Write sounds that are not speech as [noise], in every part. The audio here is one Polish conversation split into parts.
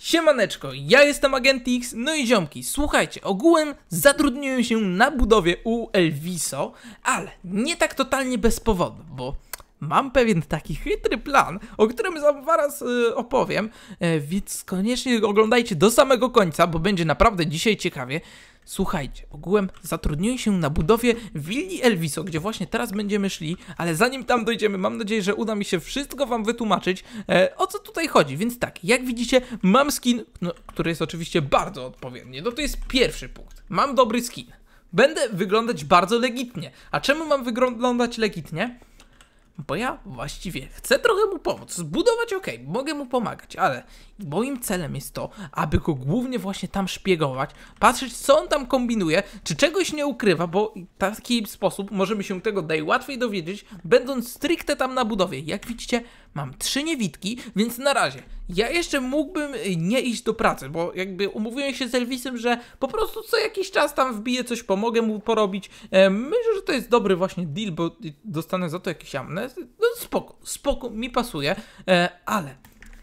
Siemaneczko, ja jestem Agent X, no i ziomki, słuchajcie, ogółem zatrudniłem się na budowie u Elviso, ale nie tak totalnie bez powodu, bo mam pewien taki chytry plan, o którym zaraz y, opowiem, y, więc koniecznie oglądajcie do samego końca, bo będzie naprawdę dzisiaj ciekawie. Słuchajcie, ogółem zatrudniłem się na budowie willi Elviso, gdzie właśnie teraz będziemy szli, ale zanim tam dojdziemy, mam nadzieję, że uda mi się wszystko wam wytłumaczyć, e, o co tutaj chodzi. Więc tak, jak widzicie, mam skin, no, który jest oczywiście bardzo odpowiedni. No to jest pierwszy punkt. Mam dobry skin. Będę wyglądać bardzo legitnie. A czemu mam wyglądać legitnie? Bo ja właściwie chcę trochę mu pomóc. Zbudować ok, mogę mu pomagać, ale moim celem jest to, aby go głównie właśnie tam szpiegować, patrzeć co on tam kombinuje, czy czegoś nie ukrywa, bo w taki sposób możemy się tego najłatwiej dowiedzieć, będąc stricte tam na budowie. Jak widzicie, mam trzy niewidki, więc na razie ja jeszcze mógłbym nie iść do pracy, bo jakby umówiłem się z Elvisem, że po prostu co jakiś czas tam wbiję coś, pomogę mu porobić. Myślę, że to jest dobry właśnie deal, bo dostanę za to jakiś amnes. No spoko, spoko, mi pasuje, e, ale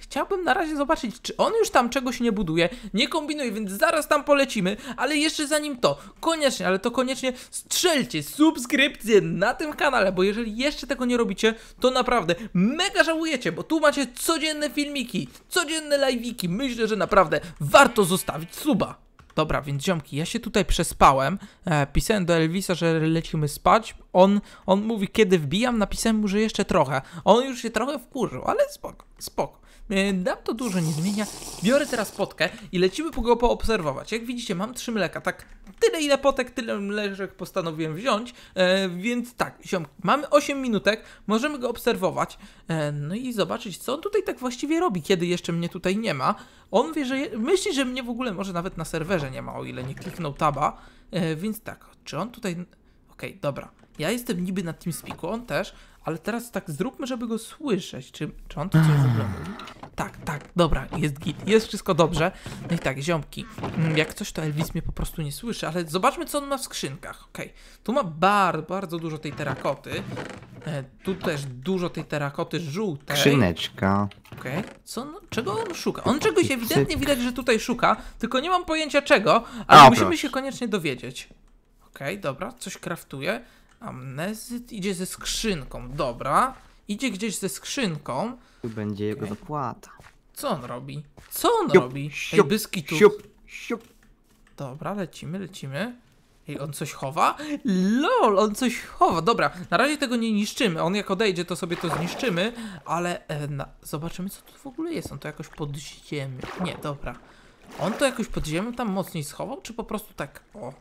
Chciałbym na razie zobaczyć, czy on już tam czegoś nie buduje, nie kombinuje, więc zaraz tam polecimy, ale jeszcze zanim to, koniecznie, ale to koniecznie strzelcie subskrypcję na tym kanale, bo jeżeli jeszcze tego nie robicie, to naprawdę mega żałujecie, bo tu macie codzienne filmiki, codzienne live'iki, myślę, że naprawdę warto zostawić suba. Dobra, więc ziomki, ja się tutaj przespałem. E, pisałem do Elvisa, że lecimy spać. On, on mówi, kiedy wbijam, napisałem mu, że jeszcze trochę. On już się trochę wkurzył, ale spoko, spoko. E, Nam to dużo nie zmienia. Biorę teraz potkę i lecimy go poobserwować. Jak widzicie, mam trzy mleka. Tak, tyle ile potek, tyle mleczek postanowiłem wziąć. E, więc tak, mamy 8 minutek, możemy go obserwować. E, no i zobaczyć, co on tutaj tak właściwie robi, kiedy jeszcze mnie tutaj nie ma. On wie, że myśli, że mnie w ogóle może nawet na serwerze nie ma, o ile nie kliknął taba. Więc tak, czy on tutaj. Okej, okay, dobra. Ja jestem niby na TeamSpeaku, on też, ale teraz tak zróbmy, żeby go słyszeć. Czy, czy on tu coś mówi? Tak, tak, dobra, jest git, jest wszystko dobrze. No i tak, ziomki, mm, jak coś to Elvis mnie po prostu nie słyszy, ale zobaczmy co on ma w skrzynkach. Okej, okay. tu ma bardzo, bardzo dużo tej terakoty. E, tu też dużo tej terakoty żółtej. Skrzyneczka. Okej, okay. co, czego on szuka? On czegoś ewidentnie widać, że tutaj szuka, tylko nie mam pojęcia czego, ale o, musimy proszę. się koniecznie dowiedzieć. Okej, okay, dobra, coś kraftuje. Amnezyt idzie ze skrzynką, dobra. Idzie gdzieś ze skrzynką. Tu będzie jego okay. zapłata. Co on robi? Co on siup, robi? Siup, Ej, byski tu. Siup, siup. Dobra, lecimy, lecimy. Ej, on coś chowa? LOL, on coś chowa. Dobra, na razie tego nie niszczymy. On jak odejdzie, to sobie to zniszczymy, ale e, na, zobaczymy, co tu w ogóle jest. On to jakoś pod ziemią. Nie, dobra. On to jakoś pod ziemią tam mocniej schował, czy po prostu tak, o,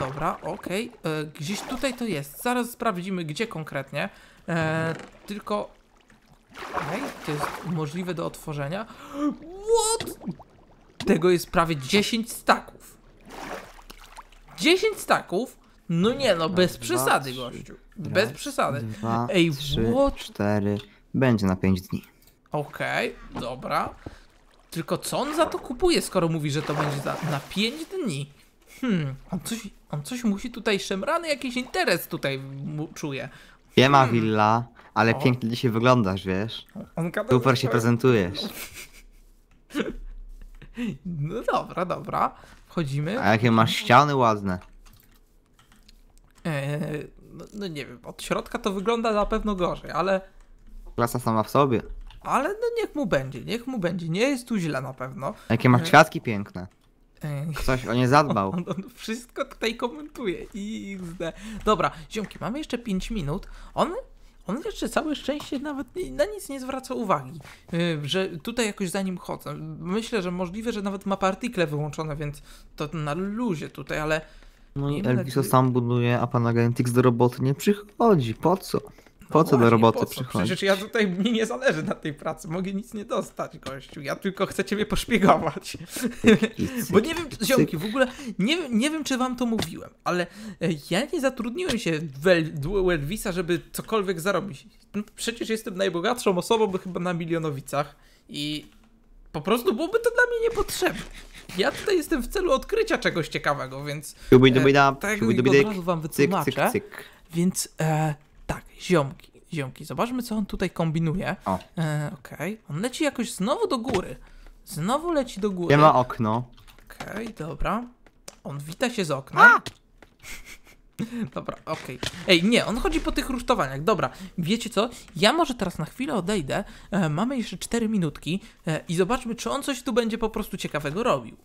Dobra, okej. Okay. E, gdzieś tutaj to jest. Zaraz sprawdzimy, gdzie konkretnie. E, tylko... Okej, okay. to jest możliwe do otworzenia. What? Tego jest prawie 10 staków. 10 staków? No nie no, bez przesady, gościu. Bez przesady. Dwa, Ej, trzy, what? cztery. Będzie na 5 dni. Okej, okay, dobra. Tylko co on za to kupuje, skoro mówi, że to będzie za, na 5 dni? Hmm, on coś, on coś musi tutaj szemrany, jakiś interes tutaj czuje. Nie ma hmm. willa, ale o. pięknie dzisiaj wyglądasz, wiesz? Super się prezentujesz. [laughs] No dobra, dobra. Wchodzimy. A jakie masz ściany ładne. Eee, no, no, nie wiem, od środka to wygląda na pewno gorzej, ale... Klasa sama w sobie. Ale no niech mu będzie, niech mu będzie. Nie jest tu źle na pewno. Jakie masz kwiatki piękne. Ktoś o nie zadbał. [laughs] On, on, wszystko tutaj komentuje. XD. Dobra, ziomki, mamy jeszcze 5 minut. On on jeszcze całe szczęście nawet na nic nie zwraca uwagi, y, że tutaj jakoś za nim chodzę. Myślę, że możliwe, że nawet ma partikle wyłączone, więc to na luzie tutaj, ale... No i Elviso sam buduje, a pan Agentix do roboty nie przychodzi. Po co? Po co do roboty przychodzić? Przecież ja tutaj, mi nie zależy na tej pracy, mogę nic nie dostać, gościu. Ja tylko chcę ciebie poszpiegować. [laughs] Bo nie wiem, ziomki, w ogóle nie, nie wiem, czy wam to mówiłem, ale e, ja nie zatrudniłem się w Elvisa, żeby cokolwiek zarobić. No, przecież jestem najbogatszą osobą, chyba na milionowicach i po prostu byłoby to dla mnie niepotrzebne. Ja tutaj jestem w celu odkrycia czegoś ciekawego, więc... E, tak, od razu wam wytłumaczę. Więc... E, tak, ziomki, ziomki, zobaczmy co on tutaj kombinuje. O. E, Okej, okay. on leci jakoś znowu do góry. Znowu leci do góry. Nie ma okno. Okej, dobra. On wita się z okna. [laughs] Dobra, okej. Ej, nie, on chodzi po tych rusztowaniach. Dobra, wiecie co? Ja może teraz na chwilę odejdę. E, mamy jeszcze 4 minutki e, i zobaczmy, czy on coś tu będzie po prostu ciekawego robił.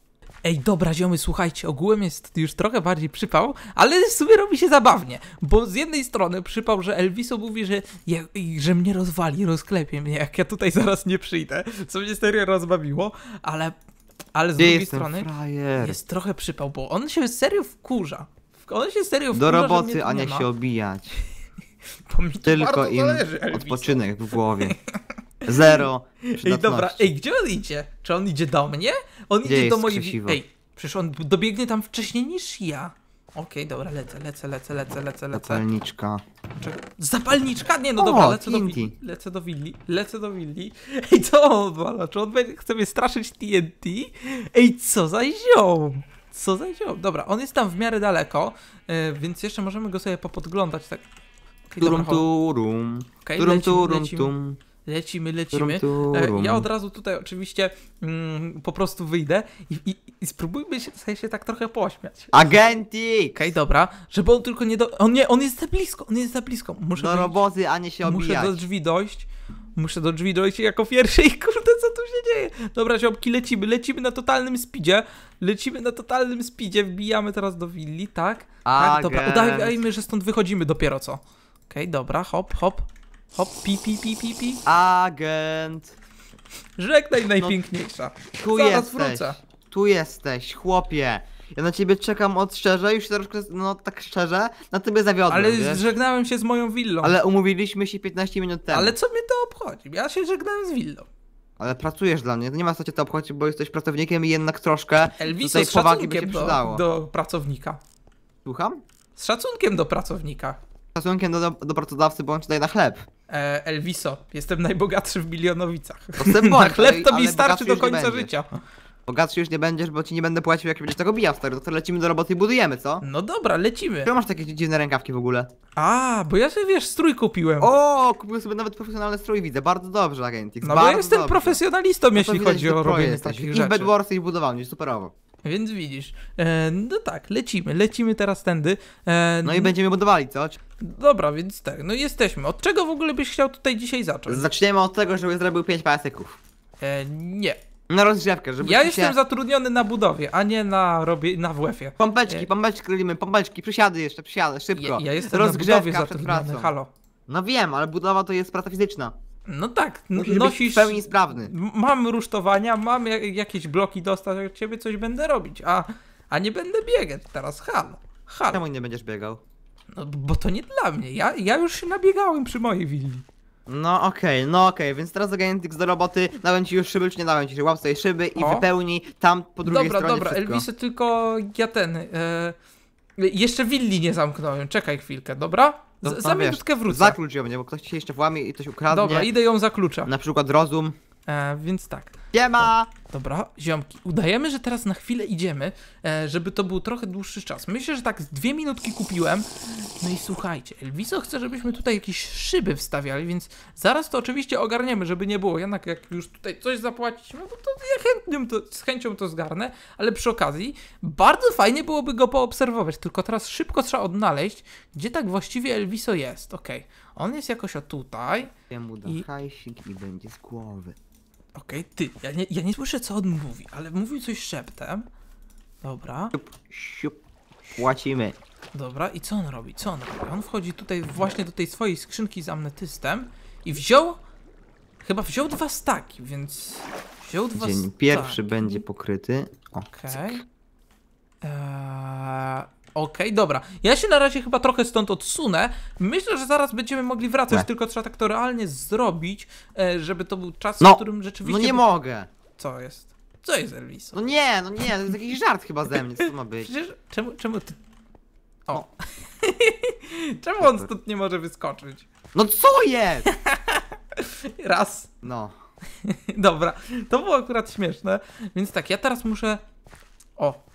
Ej, dobra, ziomy, słuchajcie, ogółem jest już trochę bardziej przypał, ale w sumie robi się zabawnie, bo z jednej strony przypał, że Elviso mówi, że, ja, że mnie rozwali, rozklepie mnie, jak ja tutaj zaraz nie przyjdę, co mnie serio rozbawiło, ale, ale z Gdzie drugiej strony frajer? jest trochę przypał, bo on się serio wkurza. On się serio wkurza, Do roboty, a nie się obijać. [laughs] Tylko im zależy, odpoczynek w głowie. [laughs] Zero Ej, dobra, ej, gdzie on idzie? Czy on idzie do mnie? On Gdzie idzie do mojej... krzesiwo? Ej, przecież on dobiegnie tam wcześniej niż ja. Okej, dobra, lecę, lecę, lecę, lecę, lecę, lecę. Zapalniczka. Zapalniczka? Nie, no O, dobra, lecę do willi. Lecę do willi, lecę do willi. Ej, co on odwala? Czy on będzie, chce mnie straszyć TNT? Ej, co za ziom? Co za ziom? Dobra, on jest tam w miarę daleko, e, więc jeszcze możemy go sobie popodglądać, tak. Okej, Turum dobra, turum. Okej, Turum lecimy, turum lecimy. tum. Lecimy, lecimy. E, Ja od razu tutaj oczywiście mm, po prostu wyjdę i, i, i spróbujmy się, sobie się tak trochę pośmiać. Agentik! Okej, dobra, żeby on tylko nie do... On nie, on jest za blisko, on jest za blisko. Muszę, Do wyjść, roboty, a nie się muszę obijać. do drzwi dojść. Muszę do drzwi dojść jako pierwszy i kurde, co tu się dzieje? Dobra, ziomki, lecimy, lecimy na totalnym speedzie. Lecimy na totalnym speedzie, wbijamy teraz do willi, tak? Tak, dobra, Agent. udajmy, że stąd wychodzimy dopiero co. Okej, dobra, hop, hop, hop, pi, pi, pi, pi, pi. Agent. Żegnaj najpiękniejsza. Tu Zaraz jesteś. wrócę. Tu jesteś, chłopie. Ja na ciebie czekam od szczerze, już troszkę, no tak szczerze, na tobie zawiodłem, Ale wiesz? żegnałem się z moją willą. Ale, Ale umówiliśmy się 15 minut temu. Ale... co mnie to obchodzi? Ja się żegnałem z willą. pracujesz dla mnie, to nie ma co cię to obchodzić, bo jesteś pracownikiem i jednak troszkę Elviso tutaj z powagi by się szacunkiem do, przydało. do pracownika. Słucham? Z szacunkiem do pracownika. Szacunkiem do, do, do pracodawcy, bo on ci daje na chleb. E, Elviso, jestem najbogatszy w milionowicach. To se [laughs] Na chleb to mi starczy do końca życia. Bogatszy już nie będziesz, bo ci nie będę płacił, jak będziesz tego bijał, stary. To co, lecimy do roboty i budujemy, co? No dobra, lecimy. Czemu masz takie dziwne rękawki w ogóle? A, bo ja sobie wiesz, strój kupiłem. O, kupiłem sobie nawet profesjonalny strój, widzę. Bardzo dobrze, Agentix. no bo ja jestem dobrze. profesjonalistą, No to jeśli chodzi o robienie takich I w rzeczy. Bedwarsy i w budowaniu, superowo. Więc widzisz. E, no tak, lecimy, lecimy teraz tędy. E, No i będziemy budowali, co? Dobra, więc tak, no jesteśmy. Od czego w ogóle byś chciał tutaj dzisiaj zacząć? Zaczniemy od tego, żeby zrobił 5 pajacyków. E, nie. Na rozgrzewkę, żeby Ja jestem się... zatrudniony na budowie, a nie na robię na WF-ie. Pompeczki, Nie. pompeczki robimy, pompeczki, przysiady jeszcze, przysiady, szybko. Ja, ja jestem na budowie Rozgrzewka zatrudniony, halo. No wiem, ale budowa to jest praca fizyczna. No tak, Musisz być nosisz... w pełni sprawny. Mam rusztowania, mam ja- jakieś bloki dostać, od ciebie coś będę robić, a, a nie będę biegać teraz, halo. Halo. Czemu nie będziesz biegał? No, bo to nie dla mnie, ja, ja już się nabiegałem przy mojej willi. No okej, no okej, więc teraz Agentix do roboty, dałem ci już szyby, czy nie dałem ci, łap sobie szyby i O. wypełnij tam po drugiej Dobra, stronie dobra, wszystko. Elvisy, tylko ja ten... E, jeszcze willi nie zamknąłem, czekaj chwilkę, dobra? Z, tam za wiesz, minutkę wrócę. Zaklucz ją, nie, bo ktoś się jeszcze włamie i coś ukradnie. Dobra, idę ją zaklucza. Na przykład rozum. E, więc tak. Nie ma! Dobra, ziomki, udajemy, że teraz na chwilę idziemy, e, żeby to był trochę dłuższy czas. Myślę, że tak z dwie minutki kupiłem. No i słuchajcie, Elviso chce, żebyśmy tutaj jakieś szyby wstawiali, więc zaraz to oczywiście ogarniemy, żeby nie było. Jednak jak już tutaj coś zapłacimy, no to ja chętnie to, z chęcią to zgarnę, ale przy okazji bardzo fajnie byłoby go poobserwować, tylko teraz szybko trzeba odnaleźć, gdzie tak właściwie Elviso jest. Okej, on jest jakoś o tutaj. Ja mu da I- hajsik i będzie z głowy. Okej, ty, ja nie, ja nie słyszę co on mówi, ale mówił coś szeptem. Dobra, Siup, siup. Płacimy. dobra, i co on robi? Co on robi? On wchodzi tutaj właśnie do tej swojej skrzynki z amnetystem i wziął. Chyba wziął dwa staki, więc. Wziął dwa Dzień staki. pierwszy będzie pokryty. Okej. Eee, Okej, dobra. Ja się na razie chyba trochę stąd odsunę. Myślę, że zaraz będziemy mogli wracać, Nie. tylko trzeba tak to realnie zrobić, e, żeby to był czas, No, w którym No rzeczywiście. nie by- mogę. Co jest? Co jest Elviso? No nie, no nie, to jest jakiś żart chyba ze mnie, co to ma być? Przecież czemu, czemu ty... O. [laughs] czemu on stąd nie może wyskoczyć? No co jest? [laughs] Raz. No. [laughs] Dobra, to było akurat śmieszne. Więc tak, ja teraz muszę... O,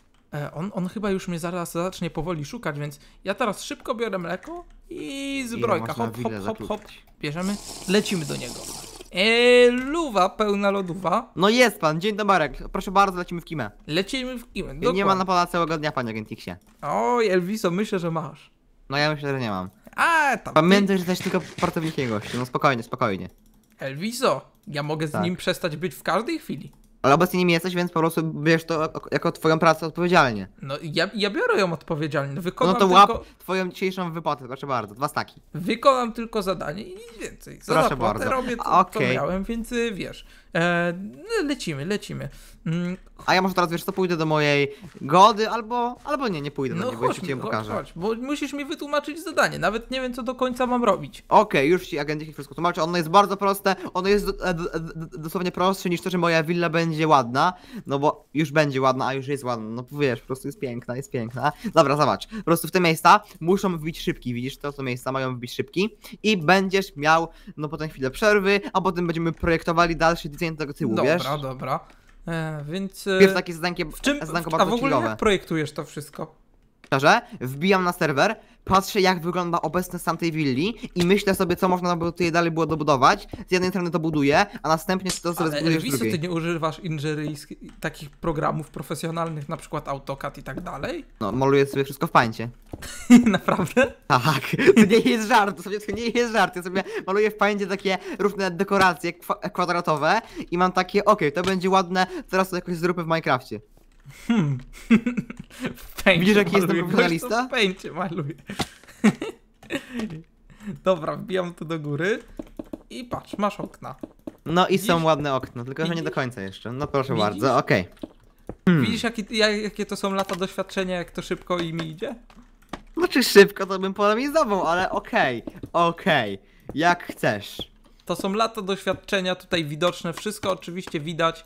on, on chyba już mnie zaraz zacznie powoli szukać, więc ja teraz szybko biorę mleko i zbrojka. Hop, hop, hop, hop. Bierzemy, lecimy do niego. Eee, luwa, pełna lodowa. No jest pan, dzień dobry. Proszę bardzo, lecimy w kimę. Lecimy w kimę. Nie ma na pana całego dnia, panie Gentixie. Oj, Elviso, myślę, że masz. No ja myślę, że nie mam. A, tam. Pamiętaj, że jesteś tylko pracownikiem gościu. No spokojnie, spokojnie. Elviso, ja mogę z Tak. nim przestać być w każdej chwili. Ale obecnie nim jesteś, więc po prostu bierz to jako twoją pracę odpowiedzialnie. No, ja, ja biorę ją odpowiedzialnie. No Wykonam, to łap tylko, twoją dzisiejszą wypłatę, proszę bardzo. Dwa staki. wykonam tylko zadanie i nic więcej. Za Proszę bardzo. robię to, Okej. co miałem, więc y, wiesz. E, no, lecimy, lecimy. Mm, A ja może teraz wiesz co, pójdę do mojej gody, albo, albo nie, nie pójdę do no niej, bo ci ją pokażę. chodź, bo musisz mi wytłumaczyć zadanie. Nawet nie wiem, co do końca mam robić. Okej, już ci agentyki wszystko tłumaczę. Ono jest bardzo proste. Ono jest do, e, e, dosłownie prostsze niż to, że moja willa będzie ładna. No bo już będzie ładna, a już jest ładna. No wiesz, po prostu jest piękna, jest piękna. Dobra, zobacz. Po prostu w te miejsca muszą wbić szybki. Widzisz, to są miejsca mają wbić szybki. I będziesz miał, no potem chwilę przerwy, a potem będziemy projektowali dalszy design tego tyłu, dobra, wiesz? dobra. E, więc. e, Pierwsze takie zadankie, w czym, zadanko w, a w ogóle chillowe. jak projektujesz to wszystko? Szczerze, wbijam na serwer, patrzę jak wygląda obecny stan tej willi i myślę sobie, co można by tutaj dalej było dobudować. Z jednej strony to buduję, a następnie to sobie Ale zbudujesz z drugiej. ty nie używasz inżyryjskich takich programów profesjonalnych, na przykład AutoCAD i tak dalej? No, maluję sobie wszystko w pańcie. [laughs] Naprawdę? Tak, to nie jest żart, to, sobie, to nie jest żart. Ja sobie maluję w pańcie takie różne dekoracje kwa kwadratowe i mam takie, okej, to będzie ładne, teraz to jakoś zróbmy w Minecrafcie. Hmm. W Widzisz, jaki jestem profesjonalista? W pęcie maluję. Dobra, wbijam tu do góry i patrz, masz okna. No i są Widzisz? ładne okna, tylko że nie do Widzisz? końca jeszcze. No proszę Widzisz? bardzo, okej. Hmm. Widzisz, jakie, jak- jakie to są lata doświadczenia, jak to szybko im idzie? Znaczy szybko to bym polemizował, ale okej, okej, jak chcesz. To są lata doświadczenia tutaj widoczne, wszystko oczywiście widać.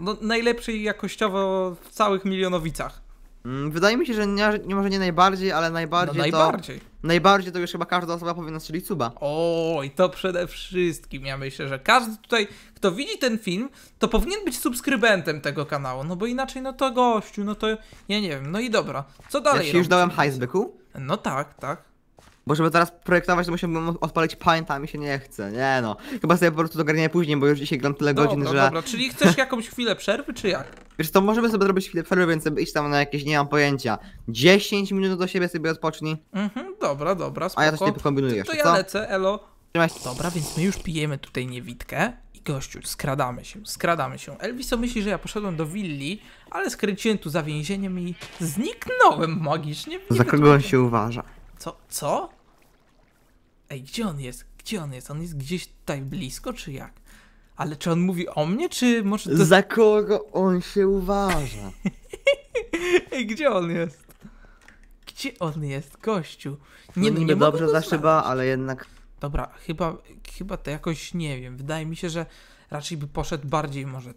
No, najlepszej jakościowo w całych milionowicach. Mm, Wydaje mi się, że nie, nie może nie najbardziej, ale No, najbardziej to... najbardziej. Najbardziej to już chyba każda osoba powinna strzelić suba. O, i to przede wszystkim. Ja myślę, że każdy tutaj, kto widzi ten film, to powinien być subskrybentem tego kanału. No bo inaczej, no to gościu, no to ja nie wiem. No i dobra, co Ja dalej? ci już dałem hajs, byku. No tak, tak. Bo żeby teraz projektować, to musiałbym odpalić paint, a mi się nie chce. Nie no. Chyba sobie po prostu dogarnię później, bo już dzisiaj gram tyle godzin, dobra, że... dobra, czyli chcesz jakąś chwilę przerwy, czy jak? [laughs] Wiesz to możemy sobie zrobić chwilę przerwy, więc sobie iść tam na jakieś, nie mam pojęcia. 10 minut do siebie sobie odpocznij, Mhm, dobra, dobra, spoko. a ja coś nie pokombinuję To jeszcze, ja co? lecę, elo. Trzymaj. Dobra, więc my już pijemy tutaj niewidkę i gościu, skradamy się, skradamy się. Elviso myśli, że ja poszedłem do willi, ale skręciłem tu za więzieniem i zniknąłem magicznie. Nie Za kogo on się uważa? Co? Co? Ej, gdzie on jest? Gdzie on jest? On jest gdzieś tutaj blisko, czy jak? Ale czy on mówi o mnie, czy może to... Za kogo on się uważa? [laughs] Ej, gdzie on jest? Gdzie on jest, gościu? Nie, no, no, nie dobrze ale jednak... Dobra, chyba, chyba to jakoś nie wiem. Wydaje mi się, że raczej by poszedł bardziej może.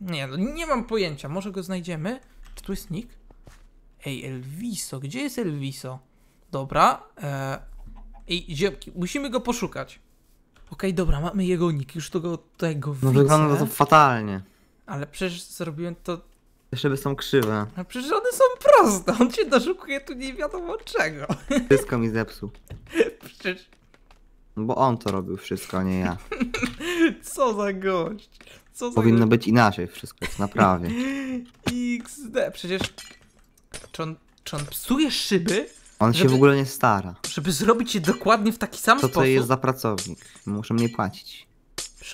Nie, no nie mam pojęcia. Może go znajdziemy? Czy tu jest nick? Ej, Elviso, gdzie jest Elviso? Dobra. E... Ej, ziomki, musimy go poszukać. Okej, dobra, mamy jego nick, już to go tutaj go No widzę. wygląda to fatalnie. Ale przecież zrobiłem to. Te szyby są krzywe. A przecież one są proste. On cię doszukuje tu nie wiadomo czego. [laughs] Wszystko mi zepsuł. Przecież Bo on to robił wszystko, a nie ja. [laughs] co za gość. Co za Powinno gość. być inaczej wszystko, to naprawię. [laughs] XD. Przecież. Czy on, czy on psuje szyby, On się Żeby- w ogóle nie stara. żeby zrobić je dokładnie w taki sam Co sposób? to jest za pracownik? Muszę mnie płacić.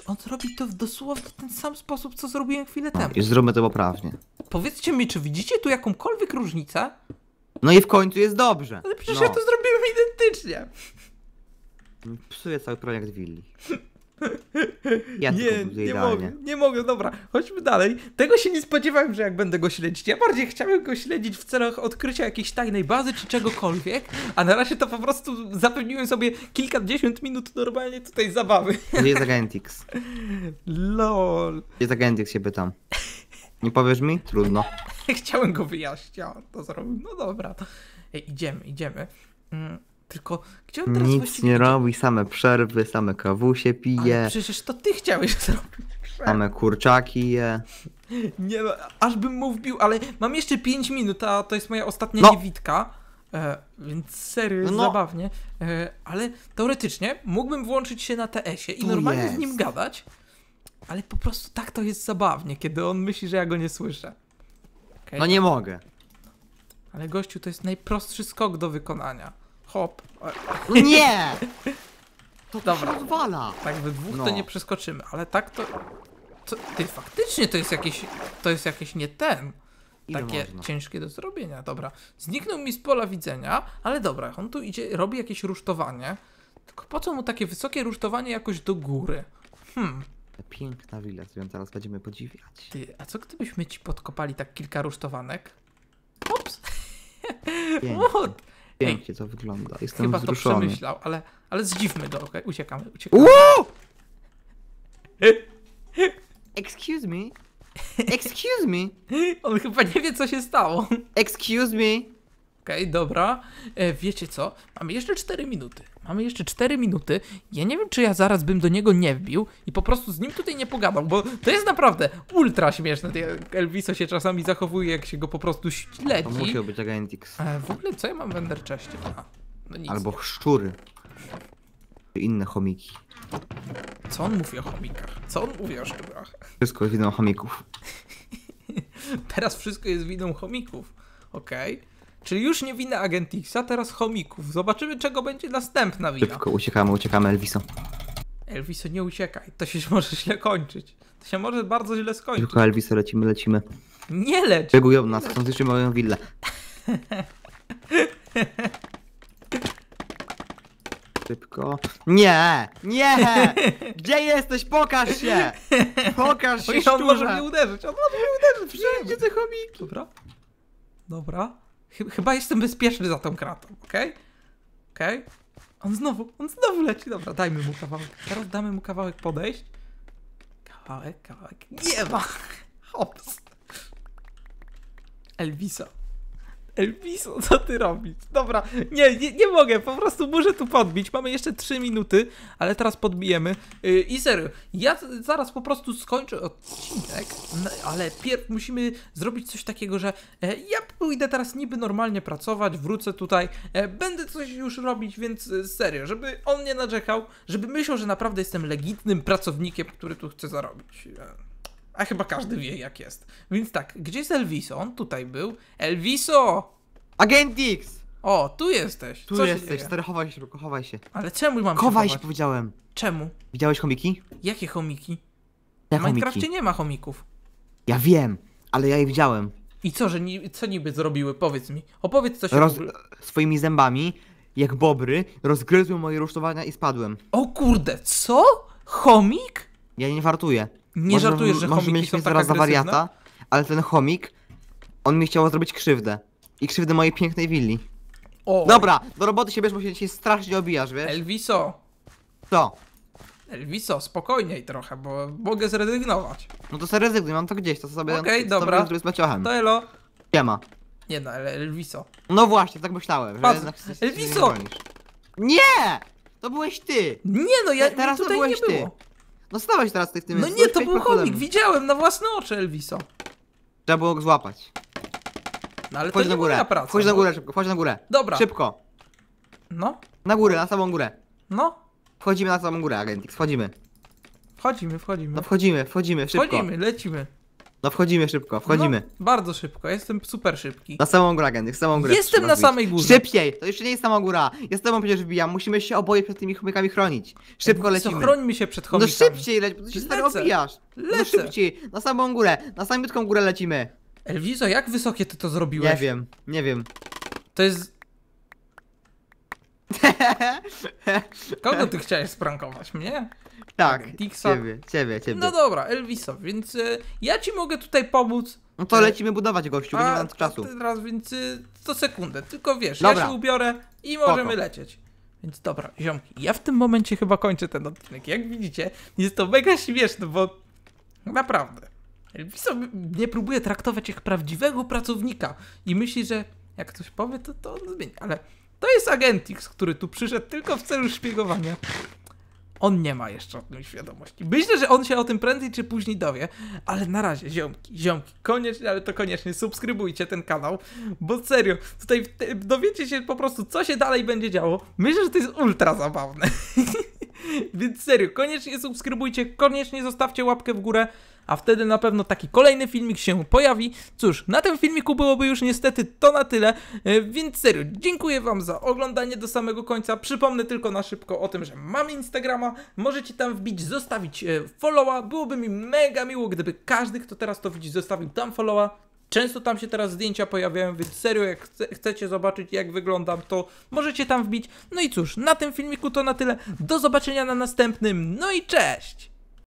On zrobi to w dosłownie ten sam sposób, co zrobiłem chwilę No, temu. I zróbmy to poprawnie. Powiedzcie mi, czy widzicie tu jakąkolwiek różnicę? No i w końcu jest dobrze. Ale przecież no. ja to zrobiłem identycznie. Psuję cały projekt willi. Ja nie, nie mogę, nie mogę, dobra, chodźmy dalej. Tego się nie spodziewałem, że jak będę go śledzić. Ja bardziej chciałem go śledzić w celach odkrycia jakiejś tajnej bazy czy czegokolwiek, a na razie to po prostu zapewniłem sobie kilkadziesiąt minut normalnie tutaj zabawy. Gdzie jest Agentix? LOL. Gdzie jest Agentix się pytam. Nie powiesz mi? Trudno. [laughs] Chciałem go wyjaśnić, a on to zrobił. No dobra. Ej, idziemy, idziemy. Mm, tylko, gdzie on teraz Nic nie robi, same przerwy, same kawusie Ale pije, przecież to ty chciałeś [laughs] zrobić. same kurczaki je. Nie no, aż bym mu wbił, ale mam jeszcze 5 minut, a to jest moja ostatnia No. niewidka. E, więc serio jest No. zabawnie. E, ale teoretycznie mógłbym włączyć się na TS-ie i Tu normalnie z jest. nim gadać, ale po prostu tak to jest zabawnie, kiedy on myśli, że ja go nie słyszę. Okej? No nie mogę. Ale gościu, to jest najprostszy skok do wykonania. Hop. [laughs] Nie! [laughs] To Dobra. się rozwala. Tak, we dwóch to No. nie przeskoczymy, ale tak to... Co, ty, faktycznie to jest jakieś... To jest jakieś nie ten. Ile takie można? ciężkie do zrobienia. Dobra. Zniknął mi z pola widzenia, ale dobra, on tu idzie, robi jakieś rusztowanie. Tylko po co mu takie wysokie rusztowanie jakoś do góry? Hmm, Piękna willa, którą teraz będziemy podziwiać. ty, a co gdybyśmy ci podkopali tak kilka rusztowanek? [laughs] What? Pięknie to wygląda. Jestem Chyba to wzruszony. przemyślał, ale, ale zdziwmy go, okej? Uciekamy, uciekamy. Uuu! Excuse me? Excuse me? [laughs] On chyba nie wie, co się stało. Excuse me? Okej, dobra. E, wiecie co? Mamy jeszcze 4 minuty. Mamy jeszcze 4 minuty. Ja nie wiem, czy ja zaraz bym do niego nie wbił i po prostu z nim tutaj nie pogadał, bo to jest naprawdę ultra śmieszne. Elviso się czasami zachowuje, jak się go po prostu To śledzi. musiał być Agentix. E, w ogóle, co ja mam w Enderczeście? No. Albo szczury. Inne chomiki. Co on mówi o chomikach? Co on mówi o szczurach? Wszystko jest winą chomików. [laughs] Teraz wszystko jest winą chomików. Okej. Czyli już nie wina Agentixa, teraz chomików. Zobaczymy, czego będzie następna wina. Szybko uciekamy, uciekamy Elviso. Elviso, nie uciekaj. To się [laughs] może źle kończyć. To się może bardzo źle skończyć. Szybko Elviso, lecimy, lecimy. Nie lecz! Biegują nas, chcą zniszczyć moją willę. [laughs] Szybko. Nie! Nie! Gdzie jesteś? Pokaż się! Pokaż się, Oj, on może mnie uderzyć, on może mnie uderzyć. Wszędzie te chomiki! Dobra. Dobra. Chy- chyba jestem bezpieczny za tą kratą, okej? Okej? On znowu, on znowu leci. Dobra, dajmy mu kawałek. Teraz damy mu kawałek podejść. Kawałek, kawałek. Nie ma! Hops. Elviso. Elviso, co ty robisz? Dobra, nie, nie, nie mogę, po prostu muszę tu podbić. Mamy jeszcze 3 minuty, ale teraz podbijemy. Yy, I serio, ja zaraz po prostu skończę odcinek, no, ale pierw musimy zrobić coś takiego, że e, ja pójdę teraz niby normalnie pracować, wrócę tutaj, e, będę coś już robić, więc e, serio, żeby on nie narzekał, żeby myślał, że naprawdę jestem legitnym pracownikiem, który tu chce zarobić. A chyba każdy wie, jak jest. Więc tak, gdzie jest Elviso? On tutaj był. Elviso! Agentix! O, tu jesteś. Tu Co się jesteś, dzieje? stary, chowaj się szybko, chowaj się. Ale czemu mam Chowaj się się, chować? powiedziałem. Czemu? Widziałeś chomiki? Jakie chomiki? Te W Minecrafcie chomiki. nie ma chomików. Ja wiem, ale ja je widziałem. I co, że ni co niby zrobiły? Powiedz mi. Opowiedz coś Roz... o. Swoimi zębami, jak bobry, rozgryzły moje rusztowania i spadłem. O kurde, co? Chomik? Ja nie fartuję. Nie Może- żartujesz, że może chomiki są tak zaraz za wariata, ale ten chomik, on mi chciał zrobić krzywdę. I krzywdę mojej pięknej willi. O, Dobra, do roboty się bierz, bo się dzisiaj strasznie obijasz, wiesz? Elviso. Co? Elviso, spokojniej trochę, bo mogę zrezygnować. No to sobie rezygnuj, mam to gdzieś, to sobie... Okej, to dobra. Sobie z maciochem. To elo. Nie ma. Nie no, ale Elviso. No właśnie, tak myślałem, chcesz- Elviso! nie! To byłeś ty! Nie no, ja Te- teraz to tutaj nie byłeś ty. No stałeś teraz ty w tym No nie, to był chomik, widziałem na własne oczy Elviso. Trzeba było go złapać. No ale Wchodź to na górę, praca. wchodź na no. górę szybko, wchodź na górę. Dobra. Szybko. No, Na górę, na samą górę. no. Wchodzimy na samą górę, Agentix, wchodzimy. Wchodzimy, wchodzimy. No wchodzimy, wchodzimy, szybko. Wchodzimy, lecimy. No wchodzimy szybko, wchodzimy. No, bardzo szybko, jestem super szybki. Na samą górę, Agentix, samą górę. Jestem na samej górze. Szybciej, to jeszcze nie jest sama góra. Ja z tobą przecież wbijam, musimy się oboje przed tymi chomikami chronić. Szybko Co, lecimy. chrońmy się przed No chomikami. szybciej leć, bo ty się stary Lecę. obijasz. No Lecę. szybciej, na samą górę, na samiutką górę lecimy. Elviso, jak wysokie ty to zrobiłeś? Nie wiem, nie wiem. To jest... [laughs] Kogo ty chciałeś sprankować? Mnie? tak, Dixa. ciebie, ciebie, ciebie. No dobra, Elviso, więc e, ja ci mogę tutaj pomóc. No to lecimy budować gościu, bo nie mam czasu. teraz, więc y, to sekundę, tylko wiesz, Dobra. ja się ubiorę i możemy Spoko. lecieć. Więc dobra, ziomki, ja w tym momencie chyba kończę ten odcinek. Jak widzicie, jest to mega śmieszne, bo naprawdę. Elviso nie próbuje traktować jak prawdziwego pracownika i myśli, że jak ktoś powie, to, to on zmieni. Ale to jest Agentix, który tu przyszedł tylko w celu szpiegowania. on nie ma jeszcze o tym świadomości. Myślę, że on się o tym prędzej czy później dowie, ale na razie, ziomki, ziomki, koniecznie, ale to koniecznie subskrybujcie ten kanał, bo serio, tutaj dowiecie się po prostu, co się dalej będzie działo. Myślę, że to jest ultra zabawne. [laughs] [laughs] Więc serio, koniecznie subskrybujcie, koniecznie zostawcie łapkę w górę, a wtedy na pewno taki kolejny filmik się pojawi. Cóż, na tym filmiku byłoby już niestety to na tyle, e, więc serio, dziękuję wam za oglądanie do samego końca. Przypomnę tylko na szybko o tym, że mam Instagrama, możecie tam wbić, zostawić e, followa. Byłoby mi mega miło, gdyby każdy, kto teraz to widzi, zostawił tam followa. Często tam się teraz zdjęcia pojawiają, więc serio, jak chce, chcecie zobaczyć, jak wyglądam, to możecie tam wbić. No i cóż, na tym filmiku to na tyle. Do zobaczenia na następnym. No i cześć!